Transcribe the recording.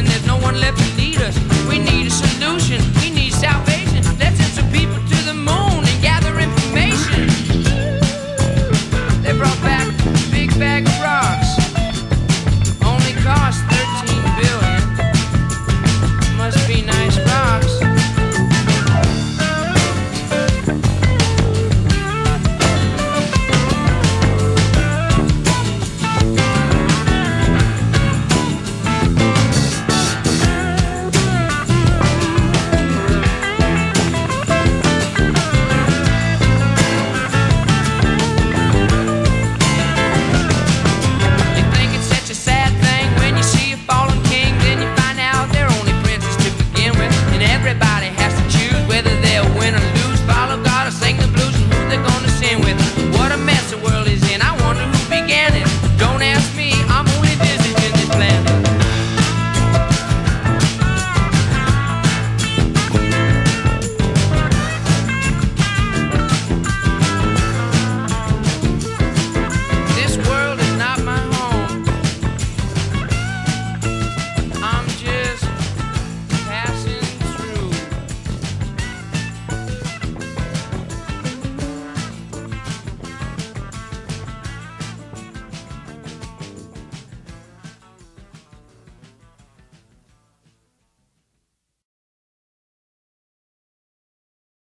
and there's no one left to lead us. We need a solution.